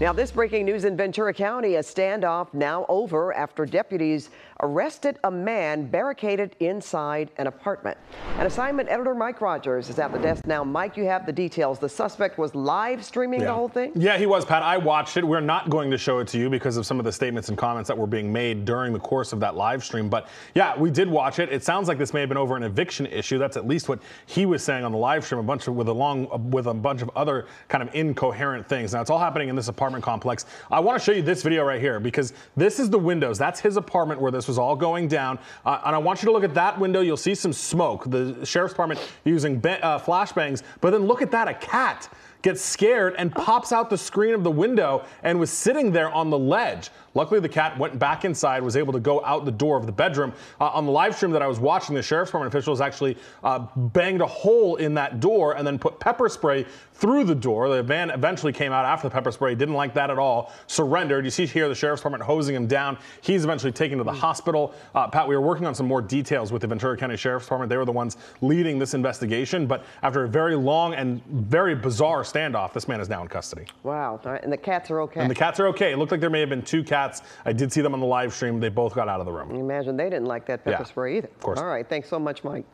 Now, this breaking news in Ventura County, a standoff now over after deputies arrested a man barricaded inside an apartment. An assignment editor Mike Rogers is at the desk now. Mike, you have the details. The suspect was live streaming yeah. the whole thing? Yeah, he was, Pat. I watched it. We're not going to show it to you because of some of the statements and comments that were being made during the course of that live stream. But yeah, we did watch it. It sounds like this may have been over an eviction issue. That's at least what he was saying on the live stream, a bunch of with a long with a bunch of other kind of incoherent things. Now it's all happening in this apartment complex. I want to show you this video right here because this is the windows. That's his apartment where this was all going down. Uh, and I want you to look at that window. You'll see some smoke. The sheriff's department using uh, flashbangs. But then look at that, a cat gets scared and pops out the screen of the window and was sitting there on the ledge. Luckily, the cat went back inside, was able to go out the door of the bedroom. Uh, on the live stream that I was watching, the sheriff's department officials actually uh, banged a hole in that door and then put pepper spray through the door. The van eventually came out after the pepper spray, didn't like that at all, surrendered. You see here the sheriff's department hosing him down. He's eventually taken to the hospital. Uh, Pat, we were working on some more details with the Ventura County Sheriff's Department. They were the ones leading this investigation, but after a very long and very bizarre standoff. This man is now in custody. Wow. And the cats are okay. And the cats are okay. It looked like there may have been two cats. I did see them on the live stream. They both got out of the room. You imagine they didn't like that pepper yeah, spray either. Of course. All right. Thanks so much, Mike.